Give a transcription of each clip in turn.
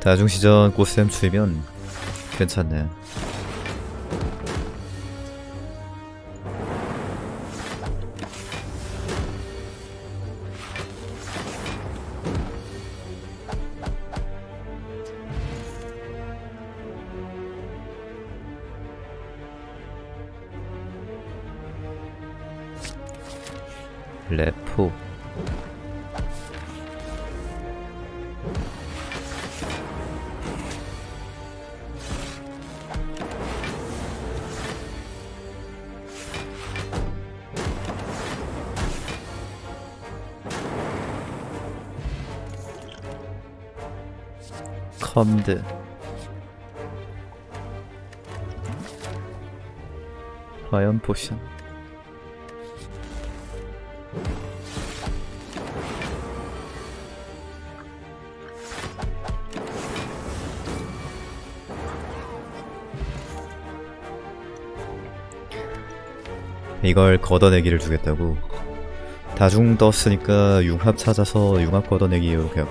다중시전 꽃샘 추이면 괜찮네. 컴드 화염 포션 이걸 걷어내기를 주겠다고? 다중 떴으니까 융합 찾아서 융합 걷어내기 이렇게 할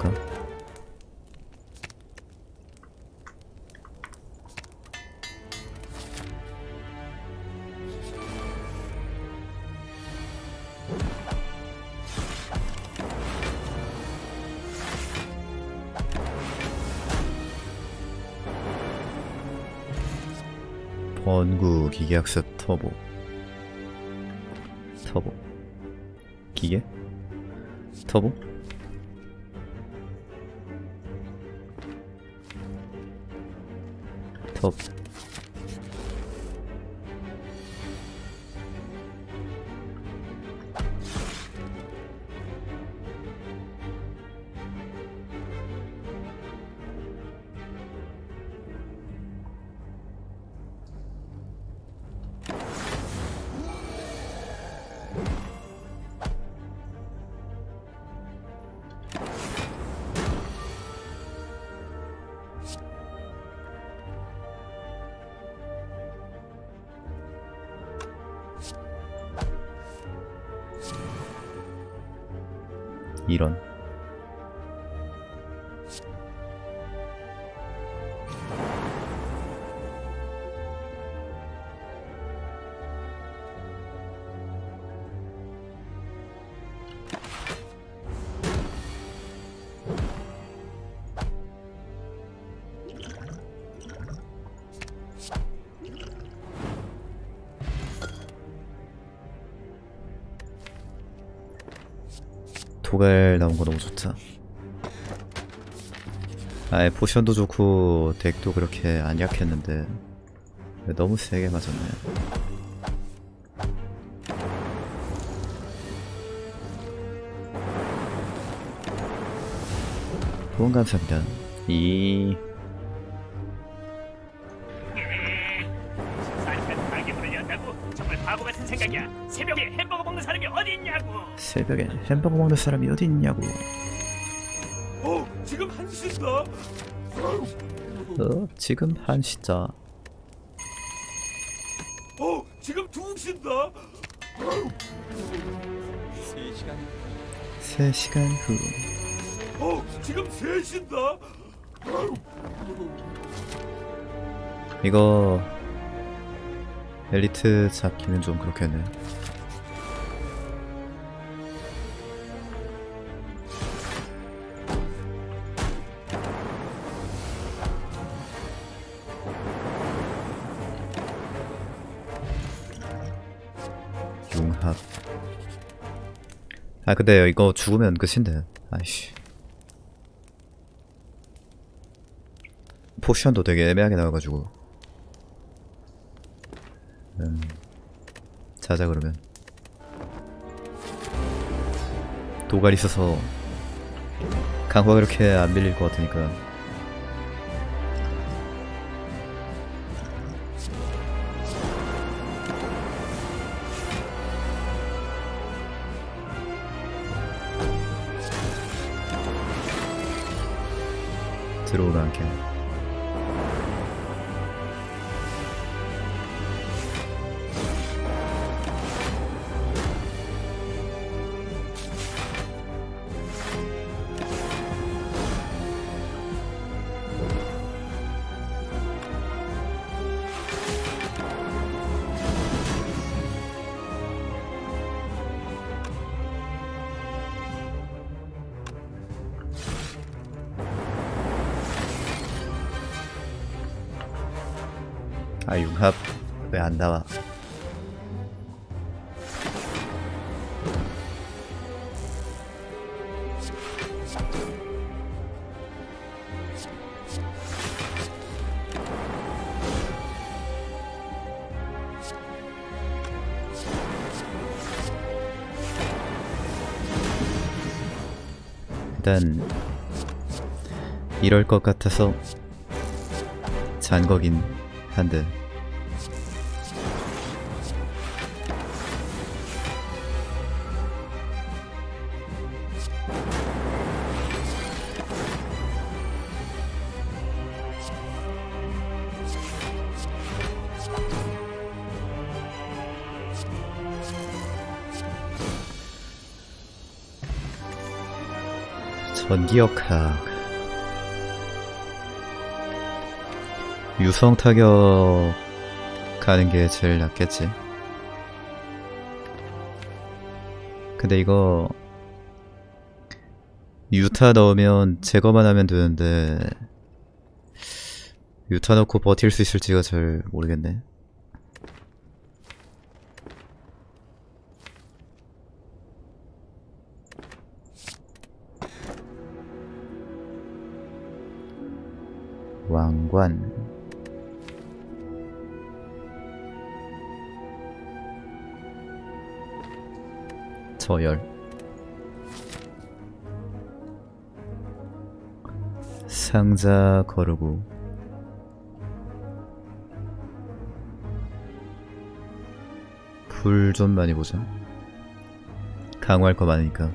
기계학습 터보. 터보. 기계? 터보? 터보 도갈 나온 거 너무 좋다. 아예 포션도 좋고 덱도 그렇게 안 약했는데 너무 세게 맞았네. 후원 감사합니다. 이 새벽에 햄버거 먹는 사람이 어디 있냐고. 어, 지금 한 시다. 어, 지금 한 시자. 어, 지금 두 시다. 3시간 후. 어, 지금 세 시다. 이거 엘리트 잡기는 좀 그렇겠네. 아 근데 이거 죽으면 끝인데. 아이씨. 포션도 되게 애매하게 나와가지고. 음, 자자 그러면 도갈 있어서 강화가 그렇게 안 밀릴 것 같으니까 들어오면 않게 아 융합 왜 안 나와? 일단 이럴 것 같아서 잔 거긴 한데 전기역학 유성 타격 가는 게 제일 낫겠지. 근데 이거 유타 넣으면 제거만 하면 되는데 유타 넣고 버틸 수 있을지가 잘 모르겠네. 왕관 저열. 상자 거르고. 불 좀 많이 보자. 강화할 거 많으니까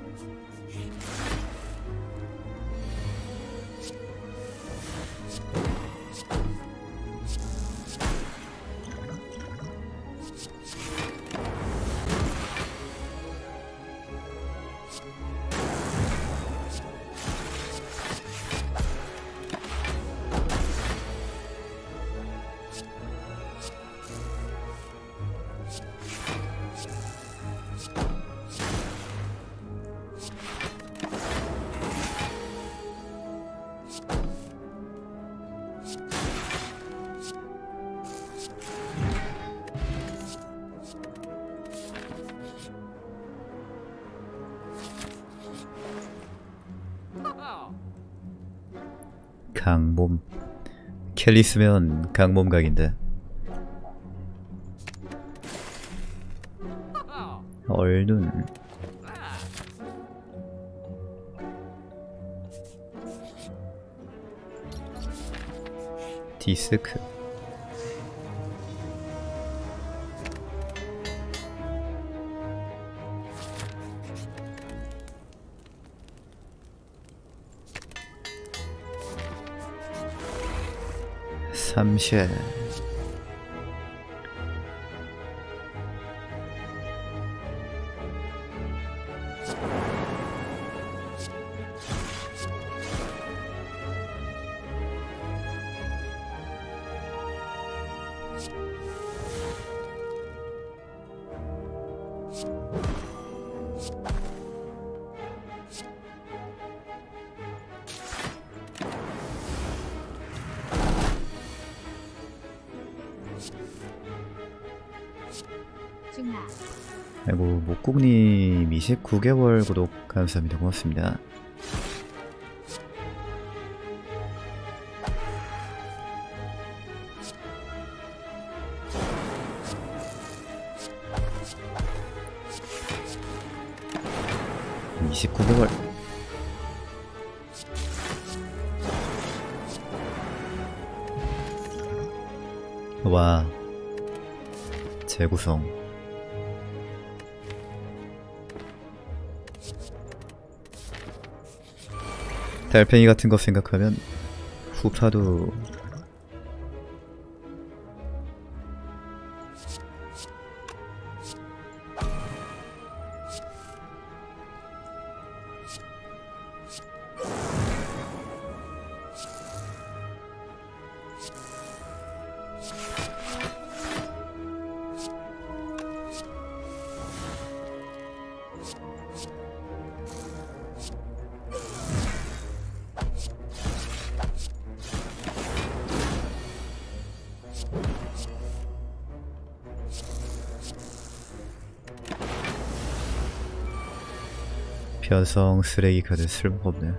켈리스면 강몸 각인데. 얼눈. 디스크 感谢。 아이고 목국님 29개월 구독 감사합니다. 고맙습니다. (29개월) 와. 재구성 달팽이 같은 거 생각하면 후파도 편성 쓰레기 카드 쓸모가 없네.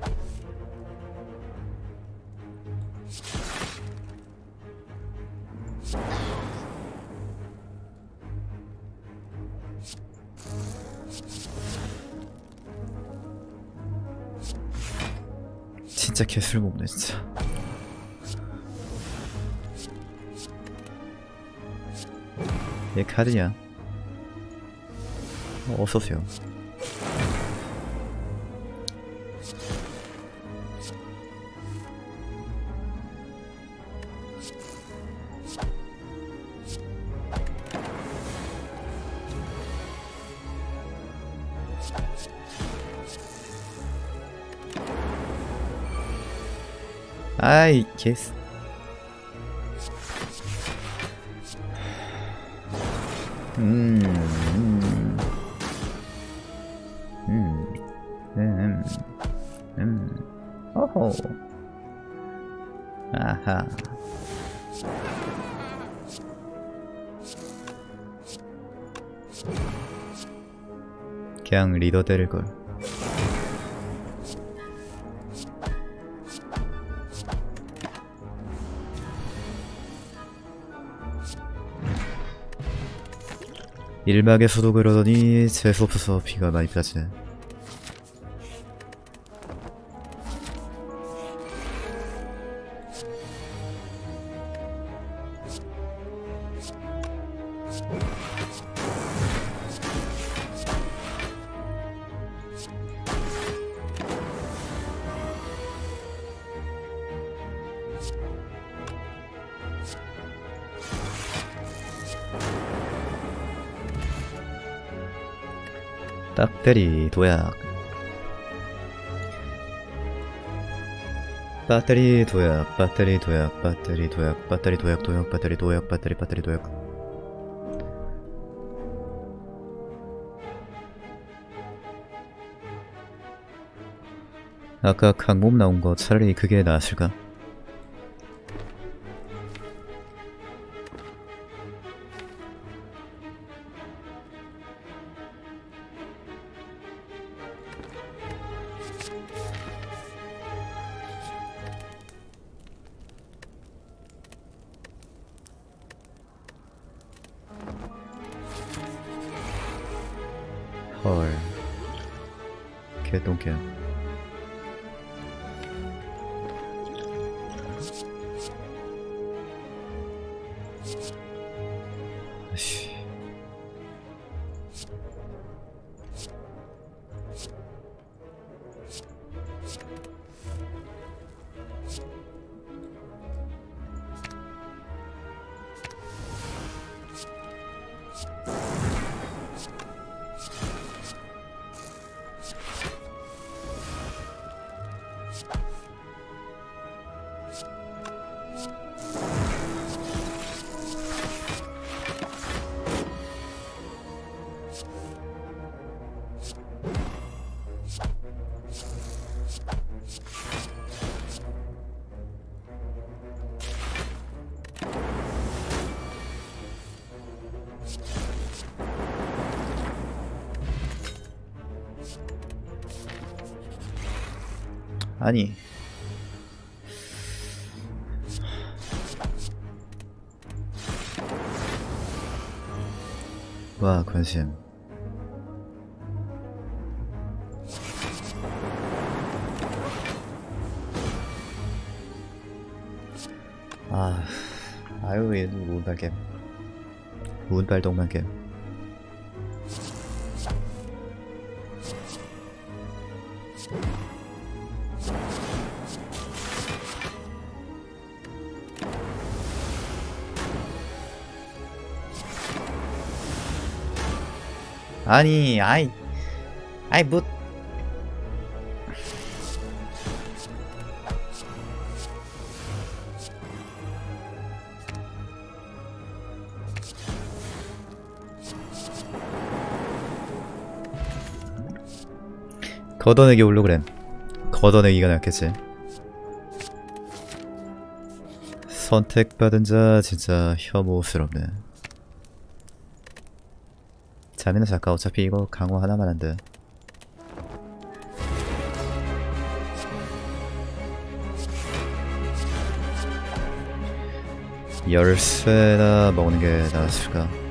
진짜 개 쓸모 없네 진짜. 얘 카드냐? 어, 어서오세요. 아이, 개스. 음, 음, 음, 음, 음, 오호. 아하. 그냥 리더 때릴 걸. 일막에서도 그러더니 재수없어서 피가 많이 빠지네. 딱대리 도약 배터리 도약 배터리 도약 배터리 도약 배터리 도약 도약 배터리 도약 배터리 배터리 도약 아까 강몸 나온 거 차라리 그게 나았을까? 아니. 와 관심. 아 아유 운빨 동만 게 아니 아이. 아이 뭐. 걷어내기 홀로그램 걷어내기가 낫겠지. 선택받은 자 진짜 혐오스럽네 잠이나 잠깐 어차피 이거 강호 하나만 한데 열쇠나 먹는 게 나았을까?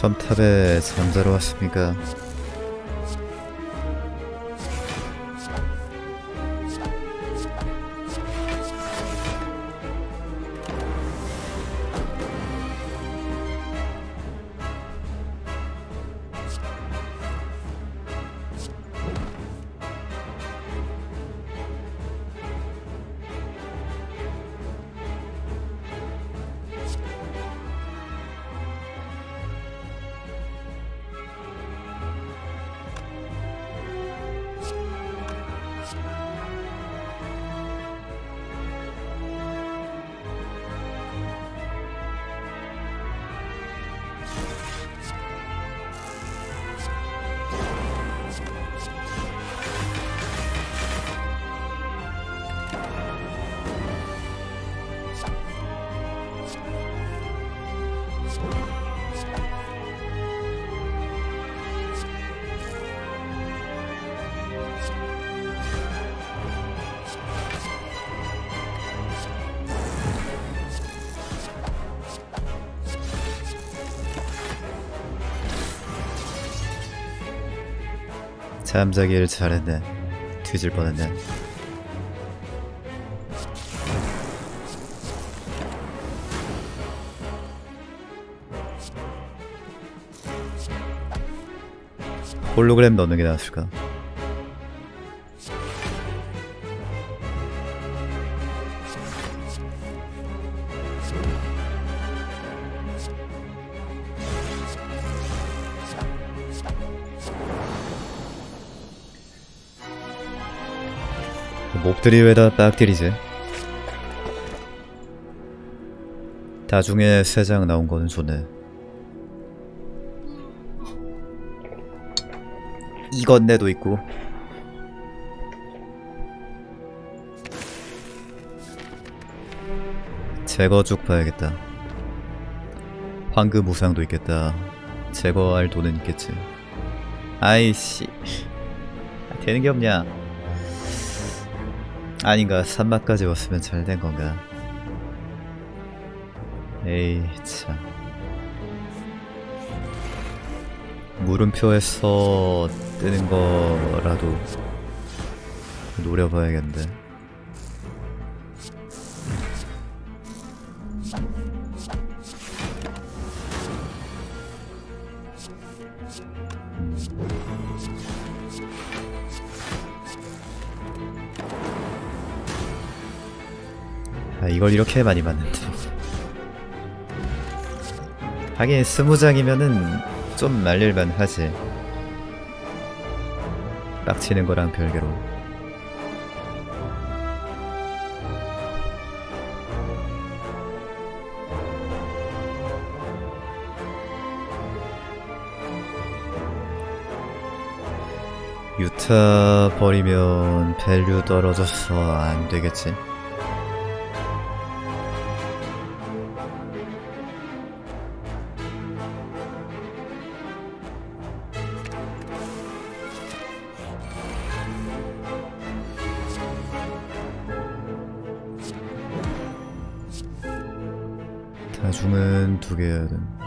섬탑에 잠자러 왔습니까? 잠자길 잘했네. 뒤질 뻔했네. 홀로그램 넣는 게 나았을까? 목들이 왜다 빡들이지? 다중에 세 장 나온 거는 좋네. 이건네도 있고. 제거죽 봐야겠다. 황금 우상도 있겠다. 제거할 돈은 있겠지. 아이씨. 되는 게 없냐? 아닌가 산막까지 왔으면 잘 된 건가? 에이 참. 물음표에서 뜨는 거라도 노려봐야겠는데 이걸 이렇게 많이 맞는데. 하긴 스무 장이면은 좀 말릴만 하지. 빡치는 거랑 별개로. 유타 버리면 value 떨어져서 안 되겠지 다중은 두 개여든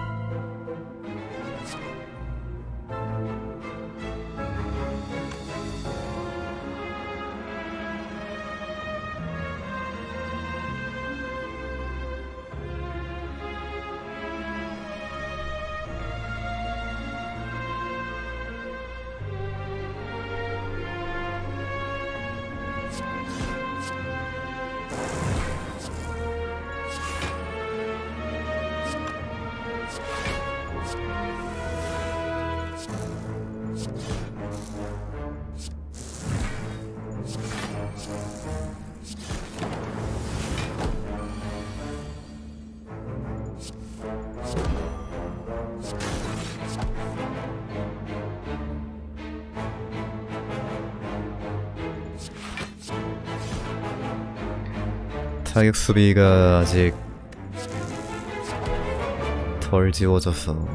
타격 수비가 아직 덜 지워져서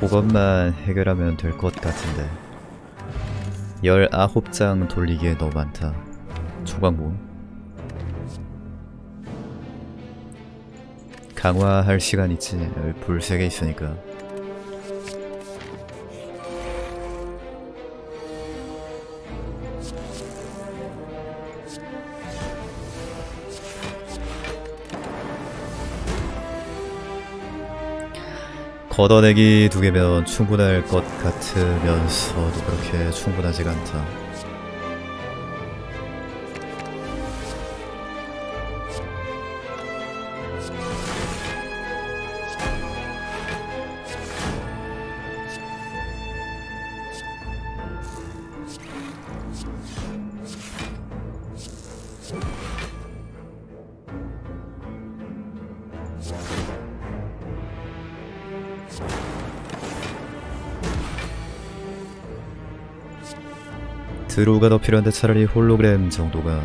그것만 해결하면 될 것 같은데. 19장 돌리기에 너무 많다. 초강부. 강화할 시간 있지. 불 3개 있으니까 걷어내기 두 개면 충분할 것 같으면서도 그렇게 충분하지가 않다. 드로우가 더 필요한데 차라리 홀로그램 정도가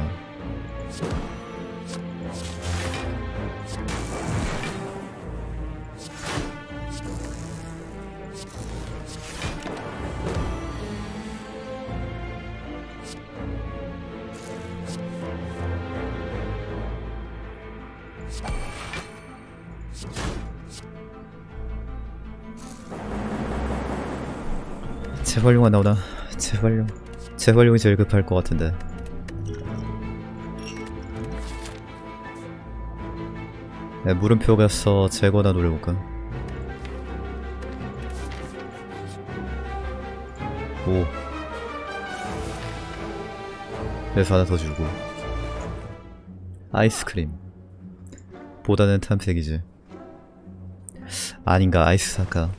재활용 안 나오나? 재활용 재활용이 제일 급할 것 같은데. 네, 물음표 가서 재거나 노려볼까? 오. 그래서 하나 더 주고. 아이스크림. 보다는 탐색이지. 아닌가 아이스 사까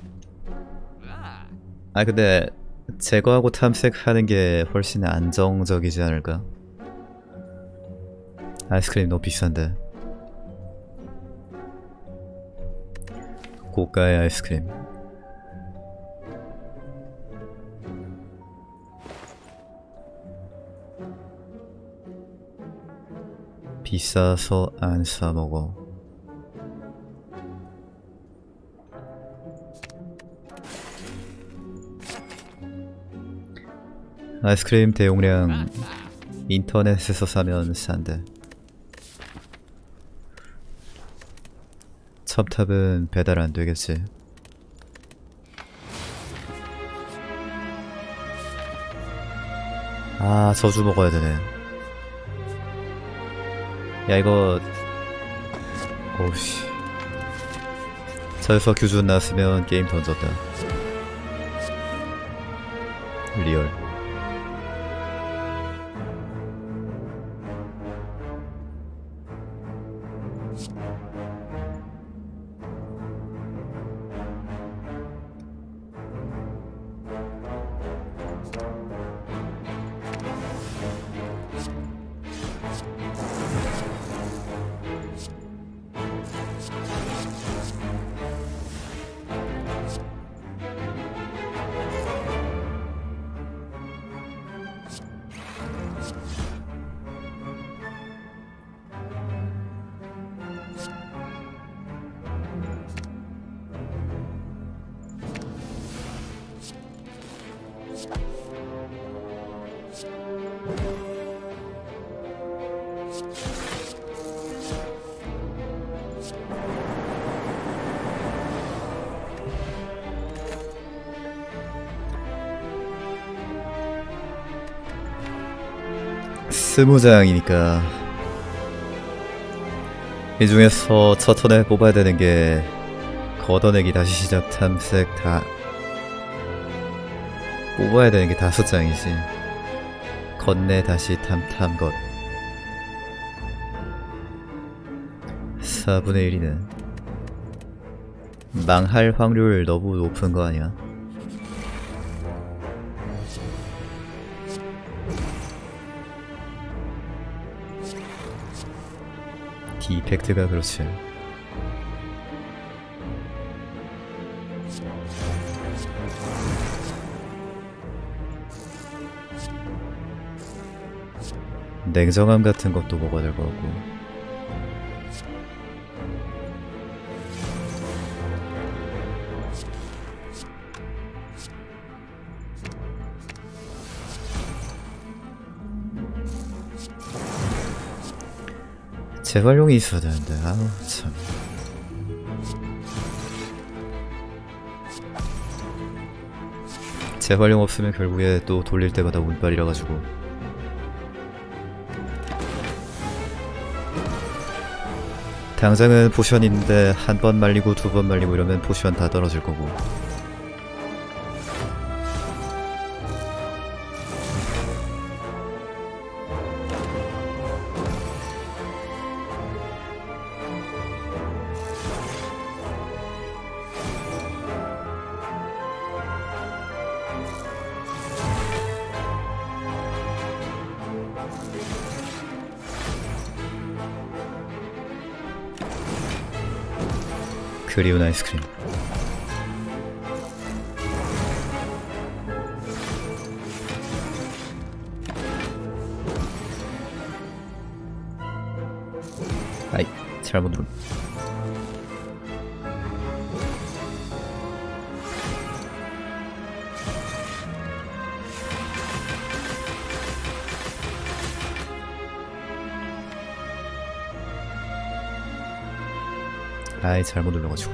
아 근데 제거하고 탐색하는 게 훨씬 안정적이지 않을까? 아이스크림 너무 비싼데. 고가의 아이스크림. 비싸서 안 사먹어 아이스크림 대용량 인터넷에서 사면 싼데. 첩탑은 배달 안 되겠지. 아 저주 먹어야 되네. 야 이거. 오우씨. 저에서 규준 나왔으면 게임 던졌다. 리얼 스무 장이니까. 이 중에서 첫 턴에 뽑아야 되는 게 걷어내기 다시 시작 탐색 다. 뽑아야 되는 게 다섯 장이지. 건네 다시 탐탐 것. 4분의 1이네. 망할 확률 너무 높은 거 아니야? 디펙트가 그렇지. 냉정함 같은 것도 먹어야 될것 같고 재활용이 있어야 되는데 아우 참. 재활용 없으면 결국에 또 돌릴 때마다 운빨이라 가지고. 당장은 potion 있는데 한 번 말리고 두 번 말리고 이러면 potion 다 떨어질 거고 그리운 아이스크림. 아이 잘못 누름 아이 잘못 눌러가지고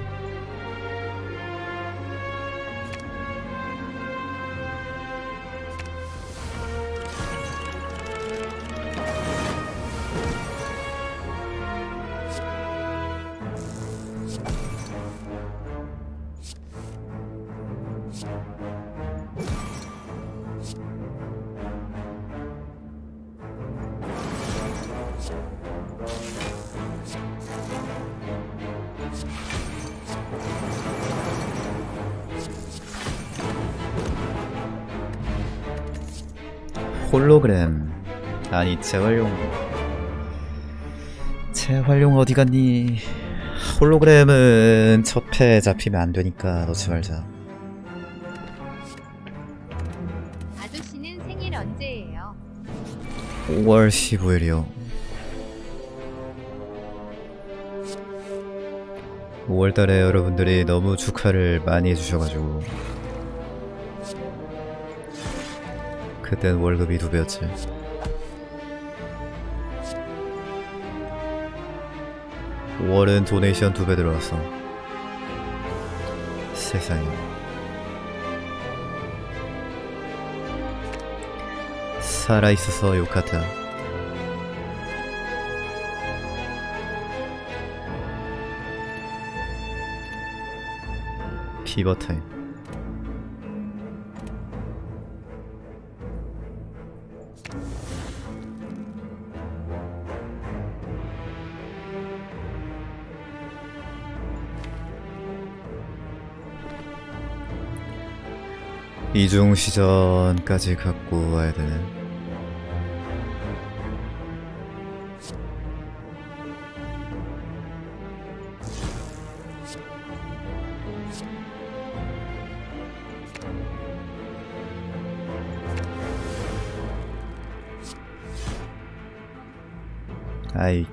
재활용. 재활용 어디 갔니? 홀로그램은 첫패 잡히면 안 되니까 넣지 말자. 아저씨는 생일 언제예요? 5월 15일이요. 5월달에 여러분들이 너무 축하를 많이 해주셔가지고. 그땐 월급이 두 배였지 오월은 도네이션 두 배 들어왔어 세상에. 살아있어서 욕하다 피버타임 이중 시전까지 갖고 와야 되는. 아이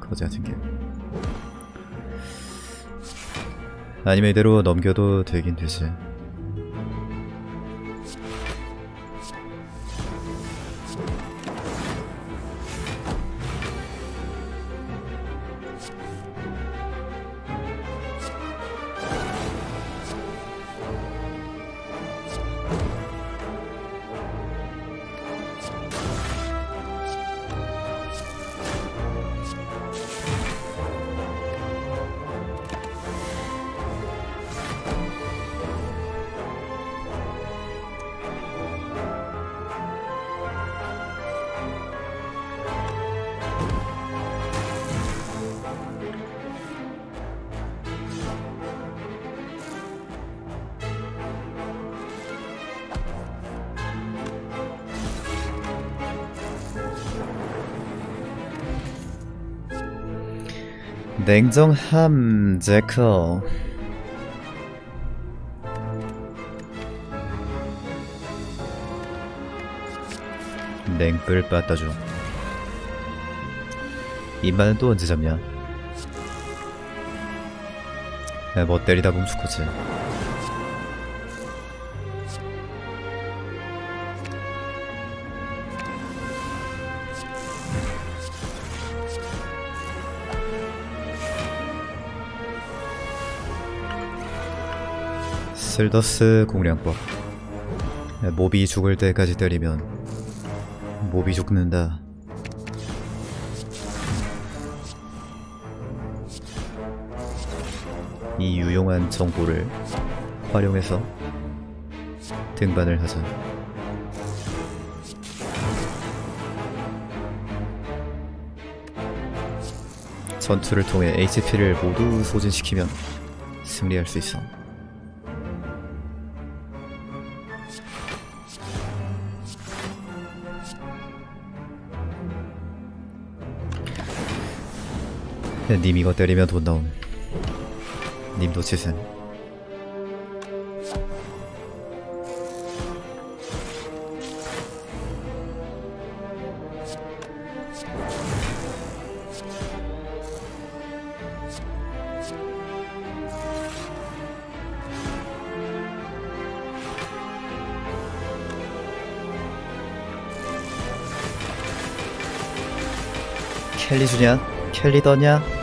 거지 같은 게. 아니면 이대로 넘겨도 되긴 되지 냉정함 제커. 냉불 빠따줘. 입만은 또 언제 잡냐? 야, 뭐 때리다 죽겠지 슬더스 공략법 야, 몹이 죽을 때까지 때리면 몹이 죽는다 이 유용한 정보를 활용해서 등반을 하자. 전투를 통해 HP를 모두 소진시키면 승리할 수 있어. 님 이거 때리면 돈 나옴. 님도 치셈. 켈리 주냐? 켈리 더냐?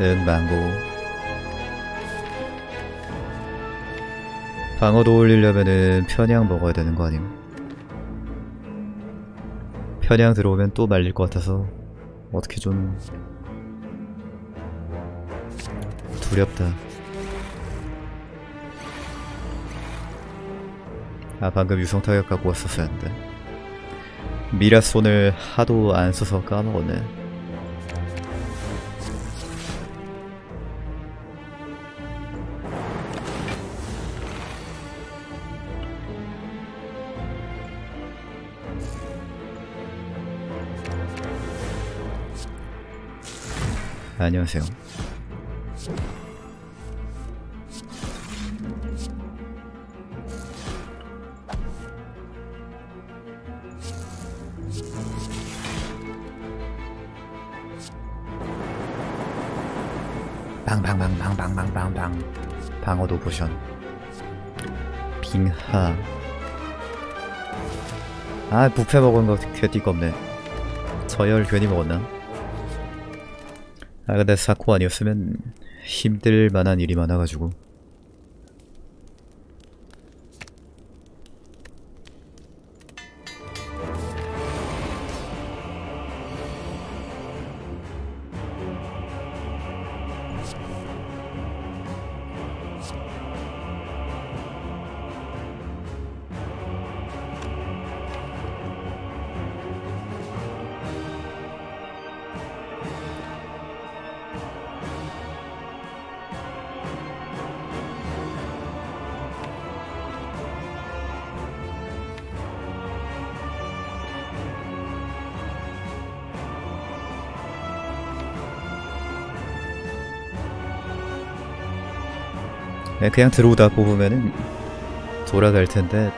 응, 망고. 방어도 올리려면은 편향 먹어야 되는 거 아님? 편향 들어오면 또 말릴 것 같아서 어떻게 좀 두렵다. 아 방금 유성 타격 갖고 왔었어야 했는데 미라손을 하도 안 써서 까먹었네. 안녕하세요. 방방방방방방방방 방어도 포션 빙하 아 부패 먹은 거 괴띠가 없네 저열 괜히 먹었나? 아 근데 사코 아니었으면 힘들 만한 일이 많아가지고 그냥 들어오다 뽑으면은 돌아갈 텐데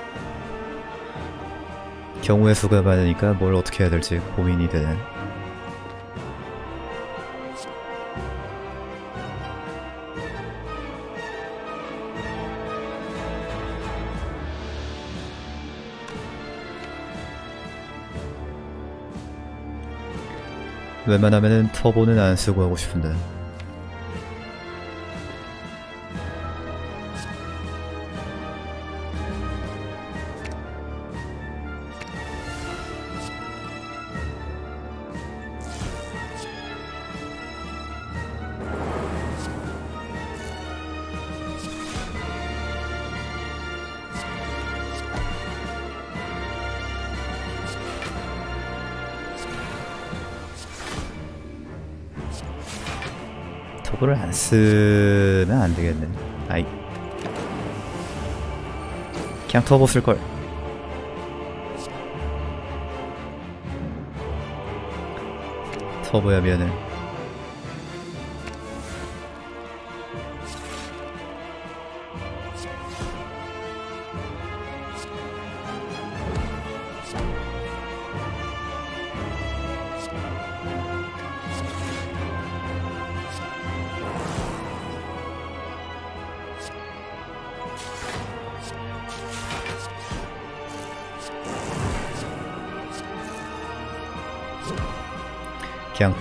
경우의 수가 많으니까 뭘 어떻게 해야 될지 고민이 되네. 웬만하면은 터보는 안 쓰고 하고 싶은데. 터보를 안 쓰면 안 되겠네. 아이. 그냥 터보 쓸 걸. 터보야 미안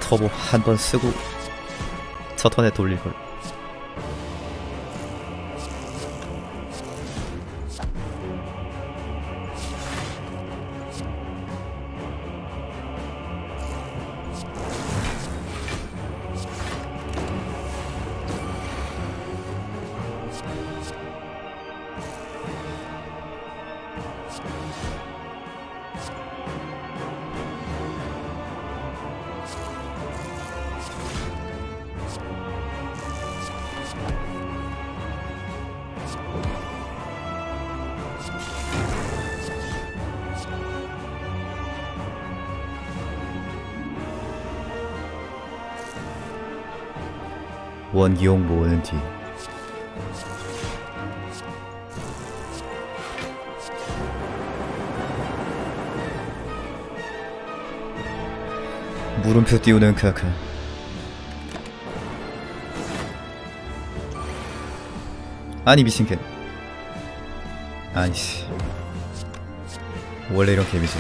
터보 한 번 쓰고 첫 턴에 돌릴걸 원기용 모으는 뒤. 물음표 띄우는 크아크 아니 미친 개. 아니씨 원래 이런 게임이지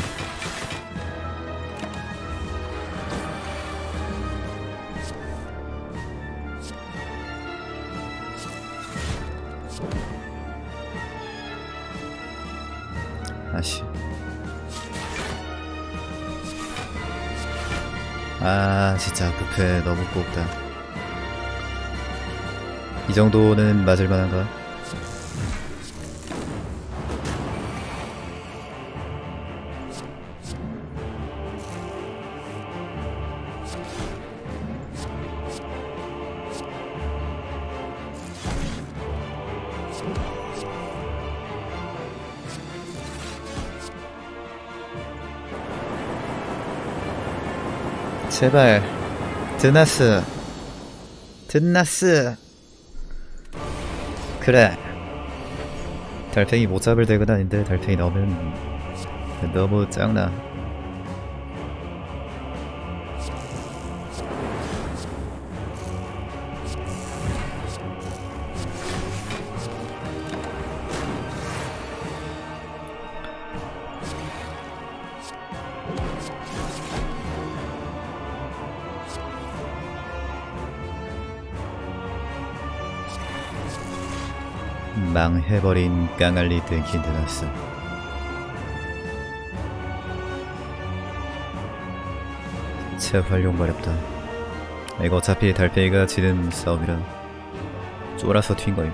아씨 아 진짜 부패 너무 꼽다 이 정도는 맞을 만한가? 제발. 드나스. 드나스. 그래. 달팽이 못 잡을 대근 아닌데 달팽이 넣으면 너무 짱나 망해버린 깡알리 땡킨 드나스 재활용 마렵다. 이거 어차피 달팽이가 지는 싸움이라 쫄아서 튄 거임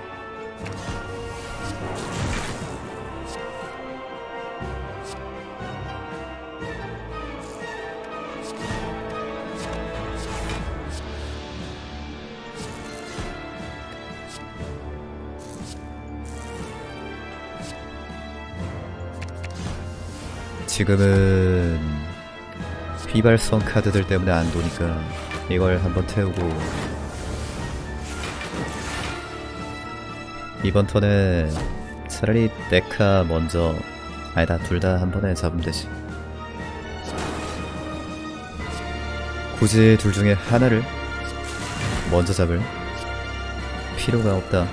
지금은 비발성 카드들 때문에 안 도니까 이걸 한번 태우고. 이번 턴에 차라리 데카 먼저 아니다 둘 다 한 번에 잡으면 되지. 굳이 둘 중에 하나를 먼저 잡을 필요가 없다.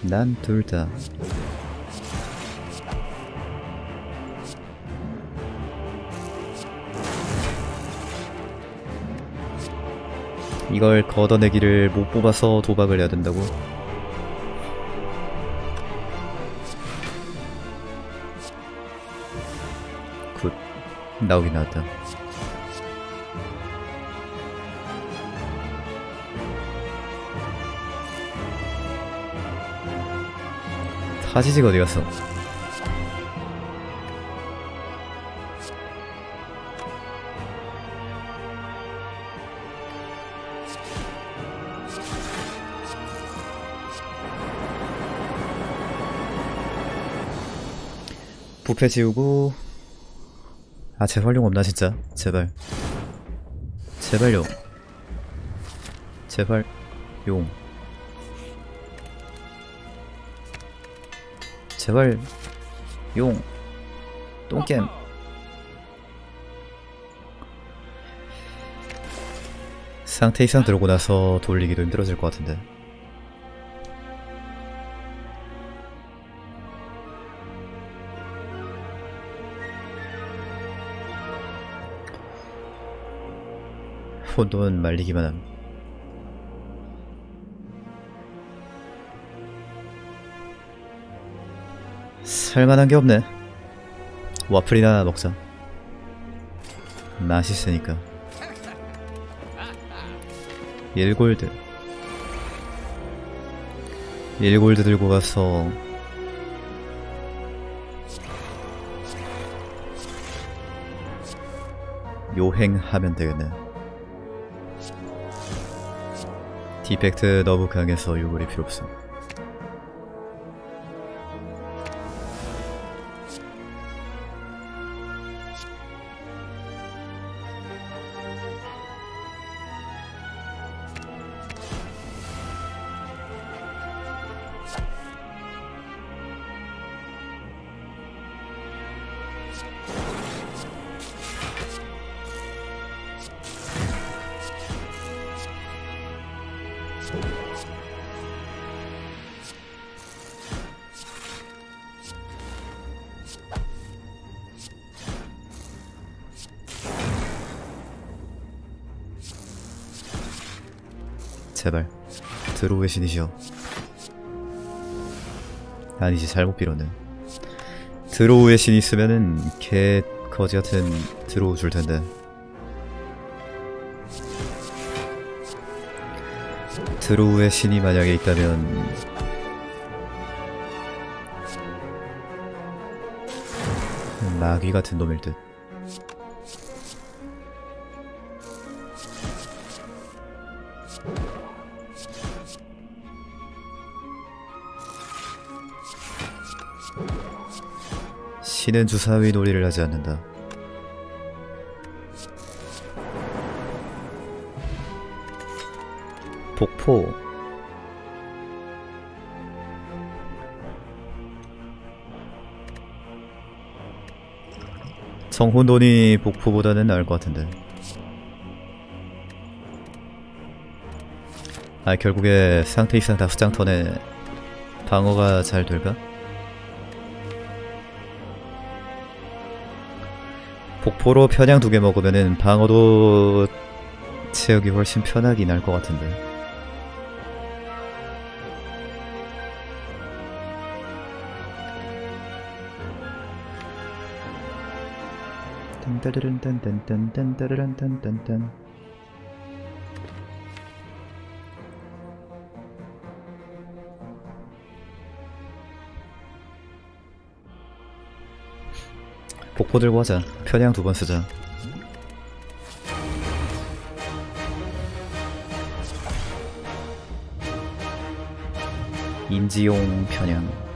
난 둘 다 이걸 걷어내기를 못 뽑아서 도박을 해야 된다고? 굿. 나오긴 나왔다. 타지지가 어디 갔어? 부패 지우고. 아 재활용 없나 진짜? 제발. 제발용. 제발 용. 제발 용. 똥겜 상태 이상 들고 나서 돌리기도 힘들어질 것 같은데 혼돈 말리기만 함. 살만한 게 없네. 와플이나 먹자. 맛있으니까. 1골드. 1골드 들고 가서 요행하면 되겠네. 디펙트 너무 강해서 요구리 필요 없음. 신이시여. 아니지 잘못 빌었네 드로우의 신 있으면은 개 거지 같은 드로우 줄 텐데. 드로우의 신이 만약에 있다면 마귀 같은 놈일 듯 신은 주사위 놀이를 하지 않는다. 복포 정혼돈이 복포보다는 나을 것 같은데 아 결국에 상태 이상 다수장 턴에 방어가 잘 될까? 복포로 편향 두 개 먹으면은 방어도 채우기 훨씬 편하긴 할것 같은데. 딴따르른 딴딴딴딴따르란딴딴 복포 들고 하자. 편향 두 번 쓰자. 인지용 편향.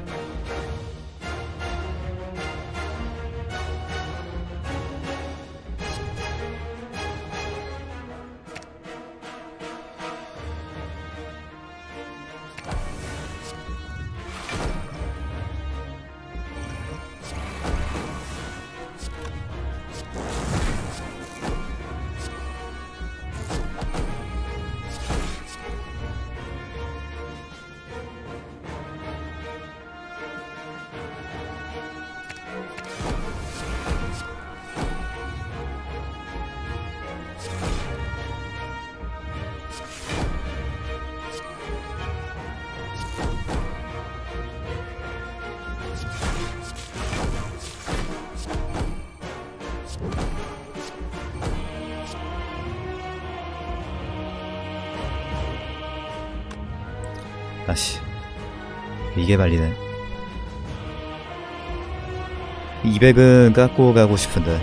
이게 말리네. 200은 깎고 가고 싶은데.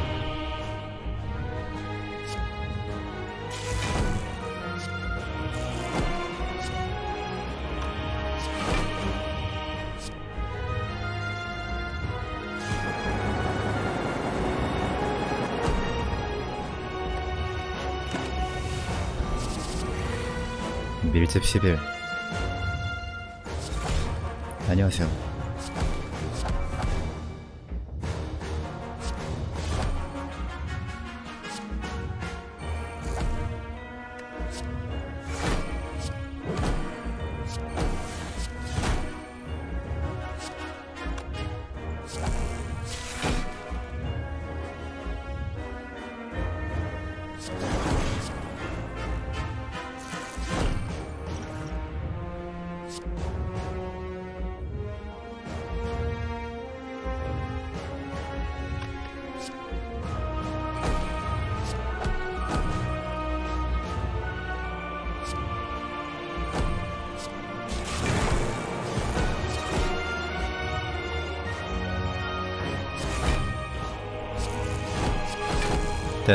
밀집 11 안녕하세요.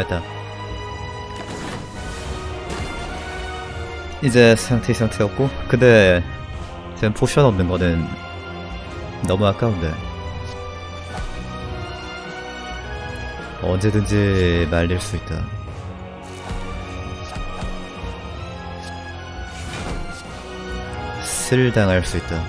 됐다. 이제 상태 상태였고, 근데 지금 potion 없는 거는 너무 아까운데. 언제든지 말릴 수 있다. 슬 당할 수 있다.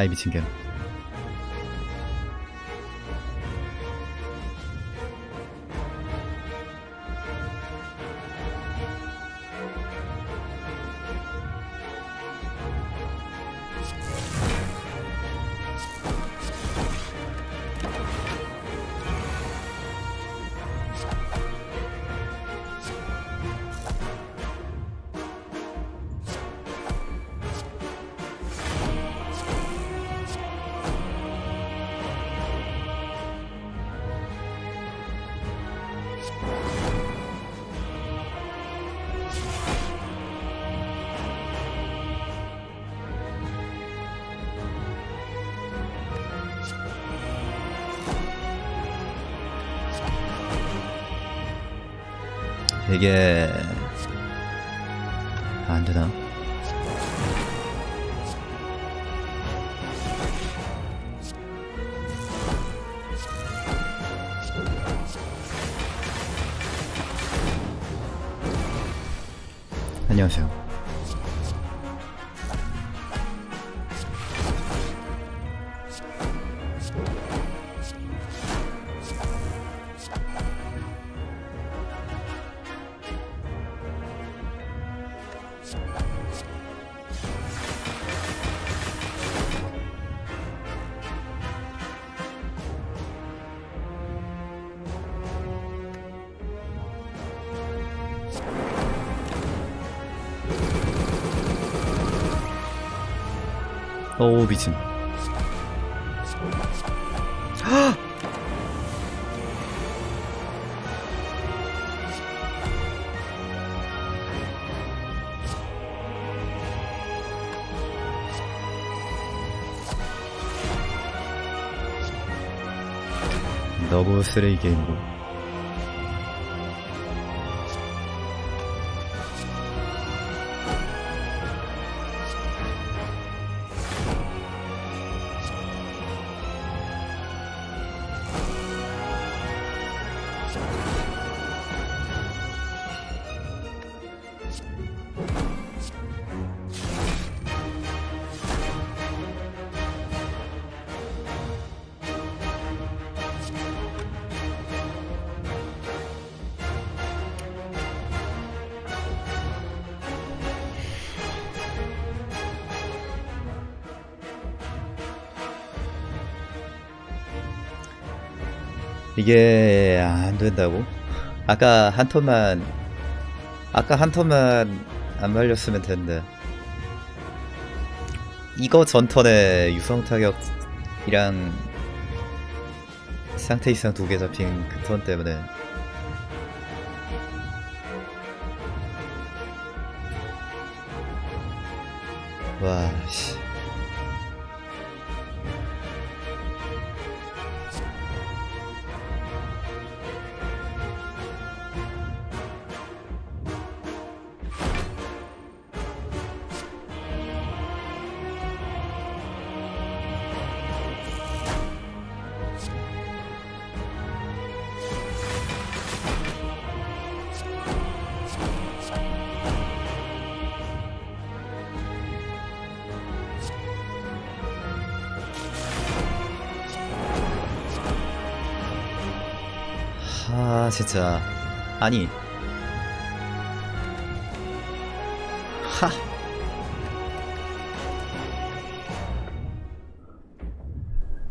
아이 이게 오 미친. 너무 쓰레기 게임이고. 이게 안 된다고? 아까 한 턴만 아까 한 턴만 안 말렸으면 됐는데 이거 전 턴에 유성 타격이랑 상태 이상 두 개 잡힌 그 턴 때문에 와 씨. 진짜. 아니. 하.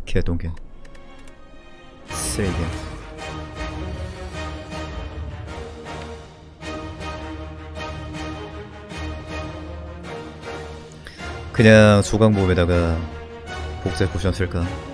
개동개. 쓰레기 그냥 조각몸에다가 복제 포션 쓸까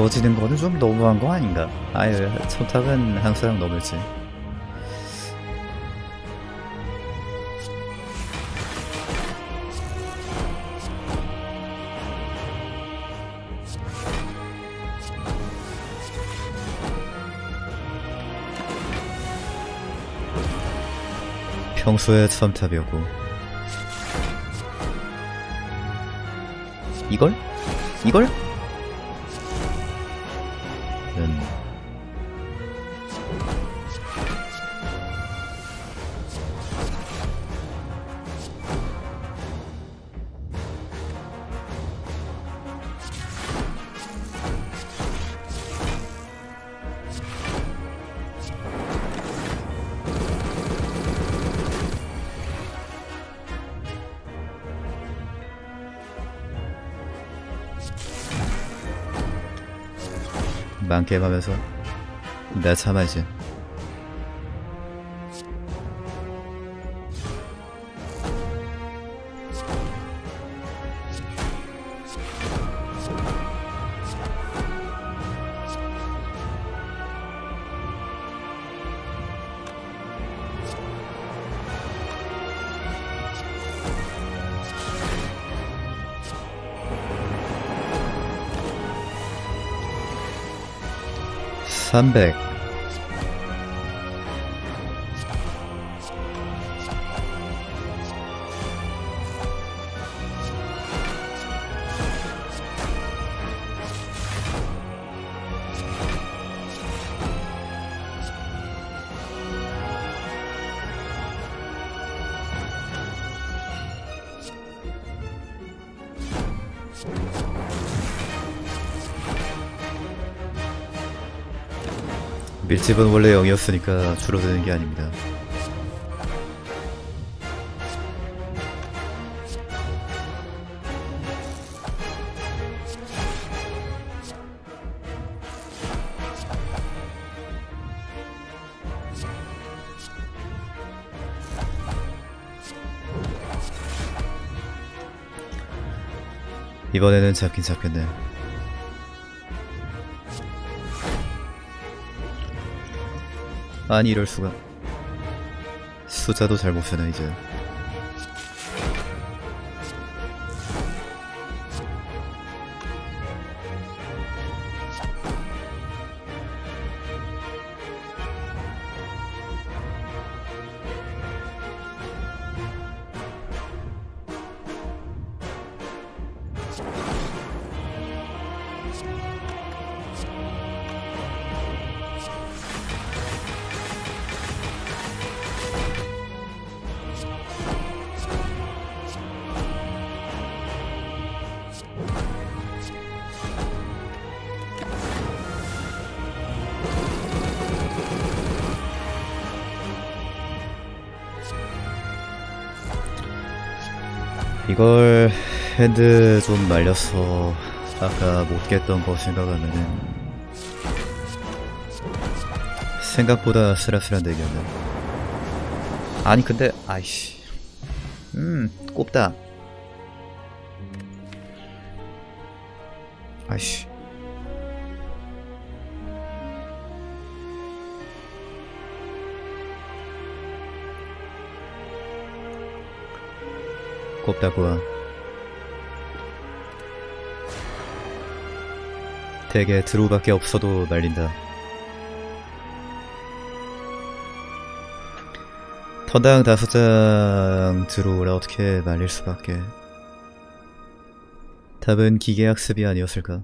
아니 이거 지는 거는 좀 너무한 거 아닌가 아유 첫탑은 항상 넘을지 평소에 첨탑이었고 이걸? 이걸? 만게임하면서 나 참아진 300 집은 원래 0이었으니까 줄어드는 게 아닙니다. 이번에는 잡긴 잡혔네. 아니 이럴 수가. 숫자도 잘못 쓰네 이제. 핸드 좀 말려서 아까 못 깼던 거 생각하면은 생각보다 쓰라쓰란 대기였네. 아니 근데 아이씨. 음 꼽다. 아이씨. 꼽다고 대개 드로우밖에 없어도 말린다. 턴당 다섯 장 드로우라 어떻게 말릴 수밖에. 답은 기계학습이 아니었을까?